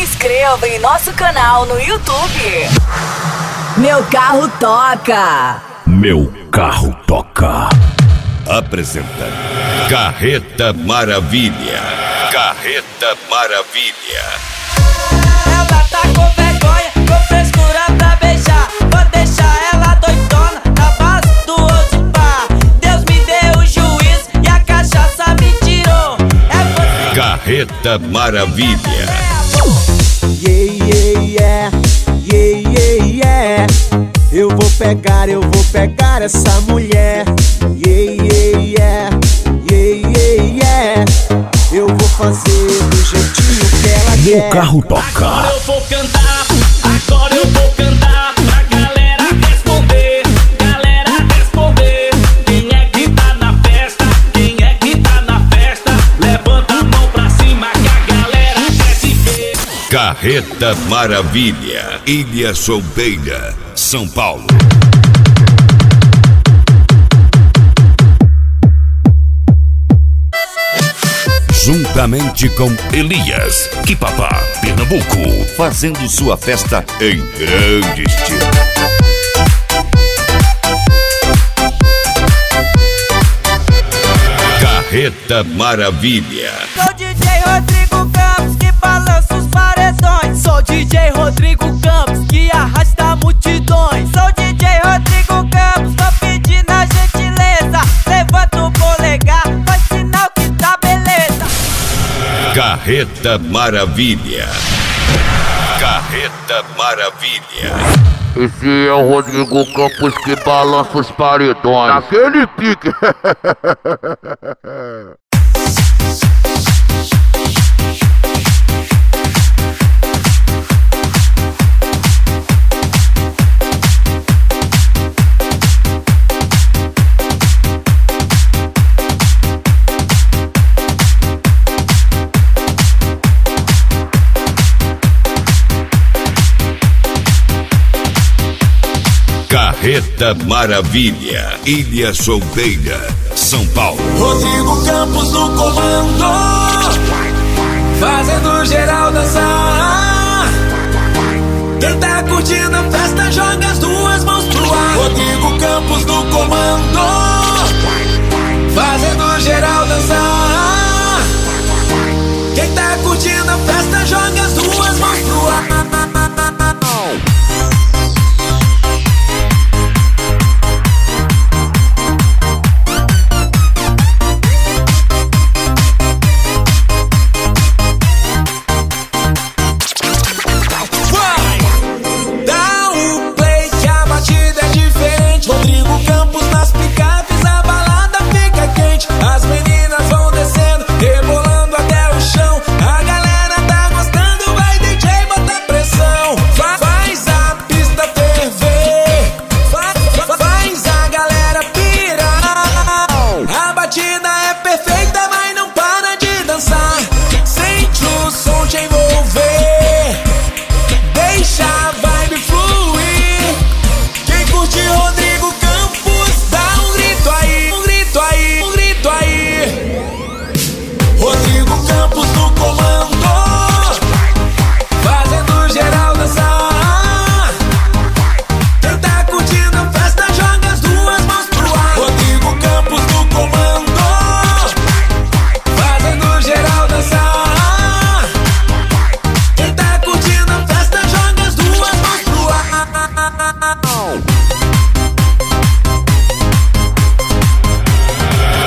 inscreva em nosso canal no YouTube. Meu carro toca. Meu carro toca. Apresenta Carreta Maravilha. Carreta Maravilha. Ela tá com vergonha, com frescura pra beijar. Vou deixar ela doidona na base do Odipá. Deus me deu o juízo e a cachaça me tirou. É você Carreta Maravilha. Eu vou pegar, eu vou pegar essa mulher. Yeah, yeah, yeah, yeah, yeah, yeah. Eu vou fazer do jeitinho que ela Meu quer. carro toca. eu vou cantar, Carreta Maravilha. Ilha Solteira, São Paulo. Juntamente com Elias, Kipapá, Pernambuco, fazendo sua festa em grande estilo. Carreta Maravilha. DJ Rodrigo Campos que arrasta multidões. Sou DJ Rodrigo Campos, tô pedindo a gentileza. Levanta o polegar, faz sinal que tá beleza. Carreta Maravilha. Carreta Maravilha. Esse é o Rodrigo Campos que balança os paredões. Naquele pique. Carreta Maravilha. Ilha Solteira, São Paulo. Rodrigo Campos no comando, fazendo geral dançar. Quem tá curtindo a festa joga as duas mãos pro ar. Rodrigo Campos no comando, fazendo geral dançar. Quem tá curtindo a festa joga as duas mãos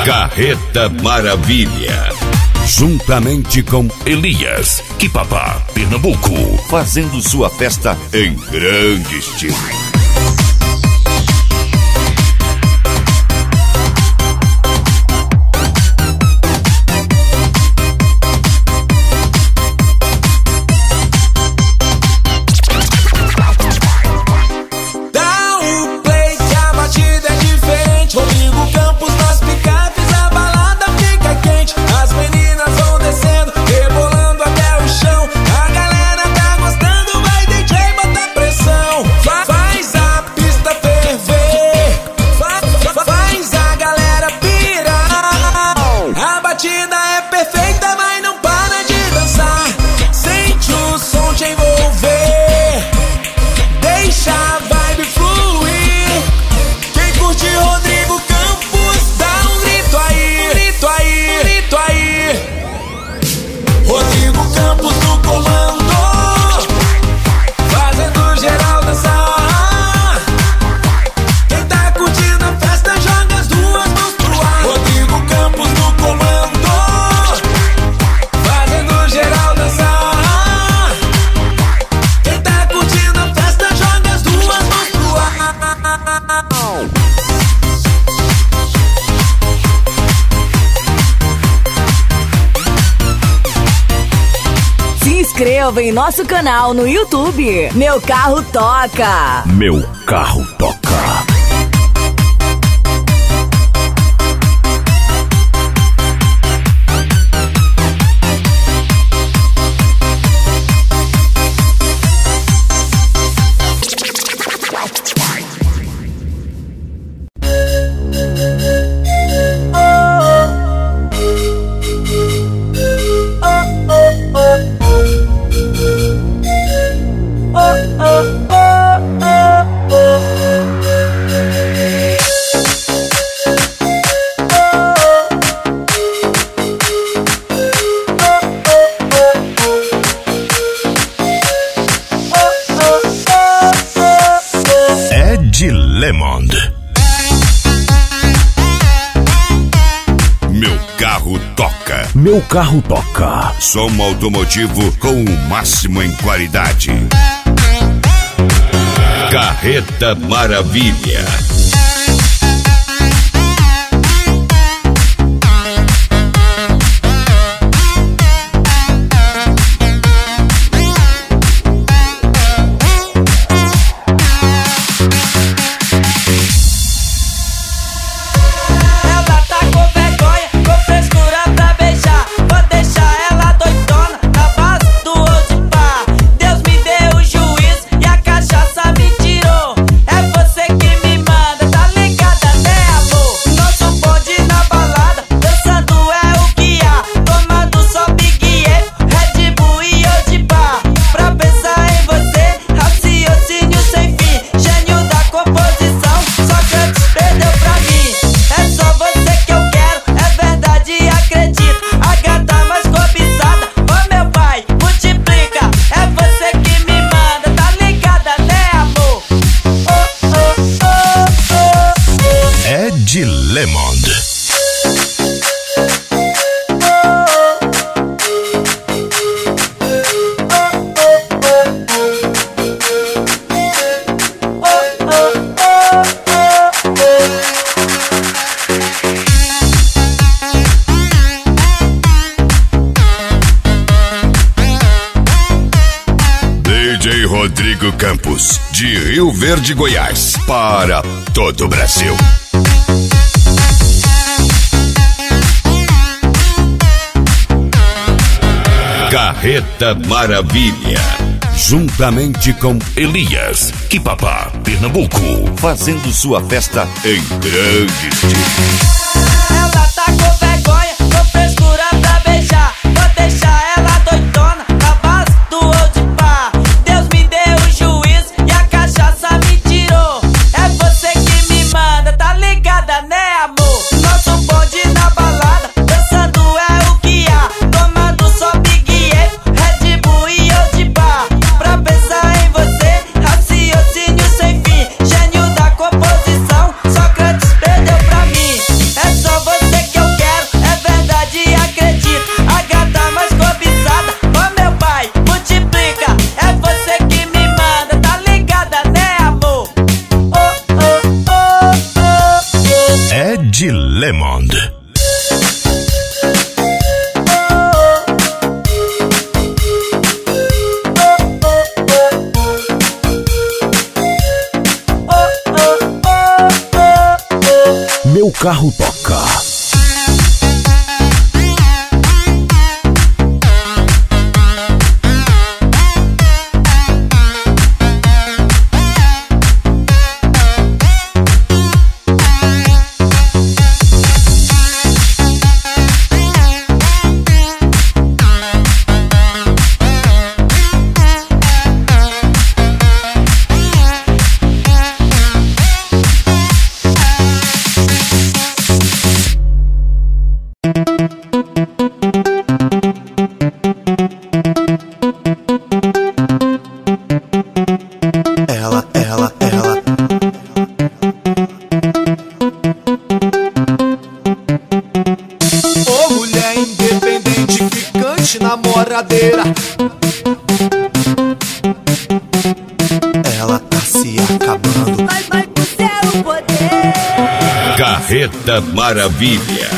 Carreta Maravilha. Juntamente com Elias, Kipapá, Pernambuco, fazendo sua festa em grande estilo. Em nosso canal no YouTube. Meu carro toca. Meu carro toca. meu carro toca. Som automotivo com o máximo em qualidade. Carreta Maravilha. Le Monde. DJ Rodrigo Campos, de Rio Verde, Goiás, para todo o Brasil. Carreta Maravilha. Juntamente com Elias, Kipapá, Pernambuco. Fazendo sua festa em grande estilo. carro Barroboca. acabando. Vai, vai pro céu o poder. Carreta Maravilha.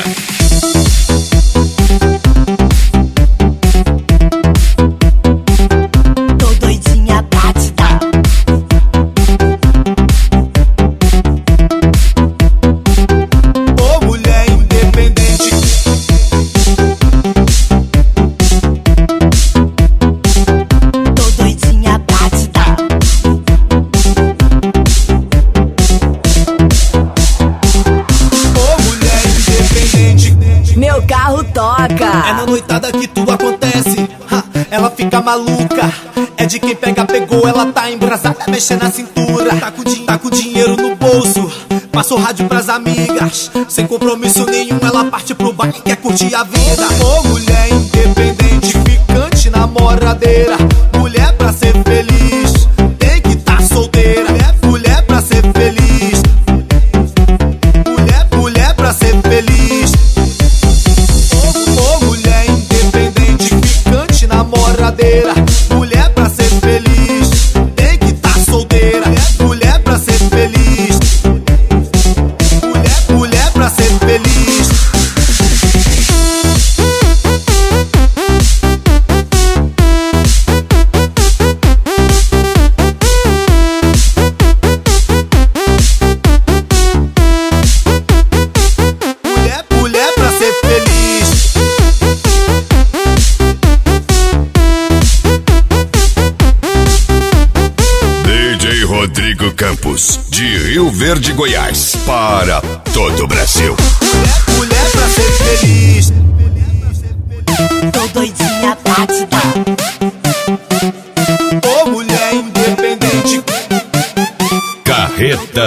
Fica maluca. É de quem pega, pegou, ela tá embrasada, mexendo na cintura. Tá com, tá com dinheiro no bolso. Passa o rádio pras amigas. Sem compromisso nenhum, ela parte pro baile e quer curtir a vida. Ô, mulher independente, ficante, namoradeira.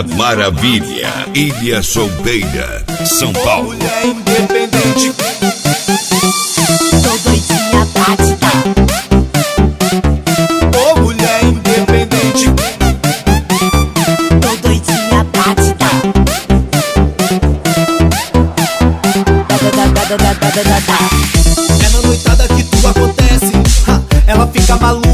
Maravilha, Ilha Solteira, São Paulo. Mulher independente. Tô doidinha pra te dar. Ô mulher independente. Tô doidinha pra te dar. É na noitada que tu acontece. Ha, ela fica maluca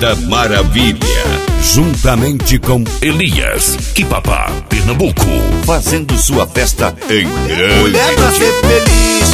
Carreta Maravilha, juntamente com Elias, Kipapá, Pernambuco, fazendo sua festa em grande Mulher pra ser feliz.